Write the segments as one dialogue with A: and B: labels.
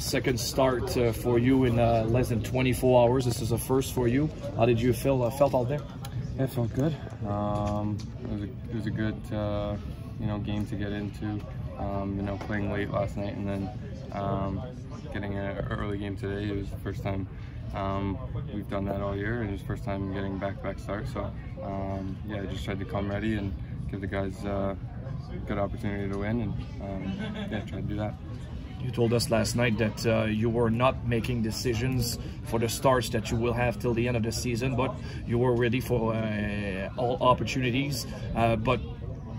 A: second start uh, for you in uh, less than 24 hours. This is a first for you. How did you feel uh, felt out there?
B: Yeah, it felt good. Um, it was a, it was a good uh, you know game to get into. Um, you know, playing late last night and then um, getting an early game today. It was the first time um, we've done that all year, and it was the first time getting back-to-back start. So um, yeah, I just tried to come ready and give the guys uh, a good opportunity to win, and um, yeah, try to do that.
A: You told us last night that uh, you were not making decisions for the starts that you will have till the end of the season, but you were ready for uh, all opportunities. Uh, but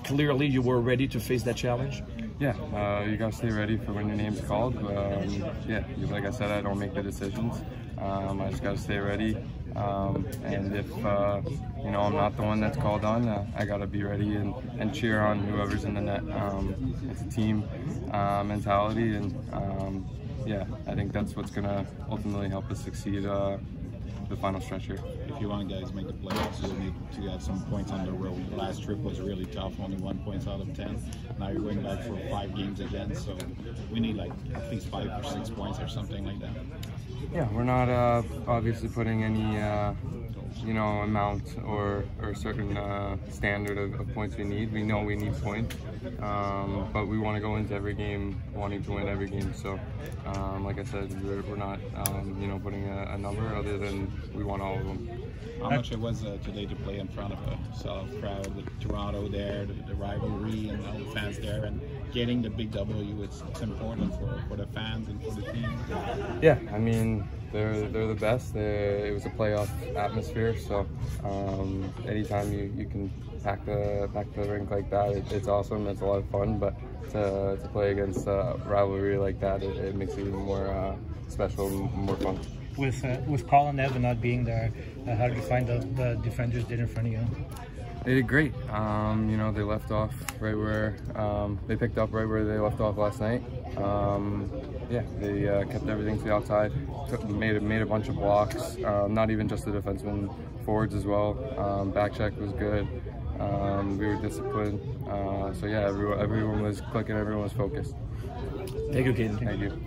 A: clearly, you were ready to face that challenge.
B: Yeah, uh, you gotta stay ready for when your name's called. Um, yeah, like I said, I don't make the decisions. Um, I just gotta stay ready. Um, and if uh, you know I'm not the one that's called on, uh, I gotta be ready and, and cheer on whoever's in the net. Um, it's a team uh, mentality, and um, yeah, I think that's what's gonna ultimately help us succeed uh, the final stretch here.
C: If you want guys make the playoffs, you'll need to have some points on the road. Last trip was really tough, only one points out of ten. Now you're going back for five games again, so we need like at least five or six points or something like that.
B: Yeah, we're not uh, obviously putting any uh, you know amount or or certain uh, standard of, of, points we need. We know we need points, um, but we want to go into every game wanting to win every game. So, um, like I said, we're, we're not um, you know putting a, a, number other than we want all of them.
C: How much it was uh, today to play in front of a solid crowd with Toronto there, the, the rivalry and all the fans there, and getting the big W, it's, it's important for, for the fans and for the team.
B: Yeah, I mean, they're they're the best. They're, it was a playoff atmosphere, so um, anytime you, you can pack the pack the rink like that, it, it's awesome. It's a lot of fun, but to, to play against a rivalry like that, it, it makes it even more uh, special, and more fun.
D: With uh, with Carl and Evan not being there, uh, how did you find the, the defenders did in front of you?
B: They did great. Um, you know, they left off right where um, they picked up right where they left off last night. Um, yeah, they uh, kept everything to the outside, took, made made a bunch of blocks. Um, not even just the defensemen, forwards as well. Um, back check was good. Um, we were disciplined. Uh, so yeah, everyone, everyone was clicking. Everyone was focused.
A: Thank you, Cayden.
B: Thank you.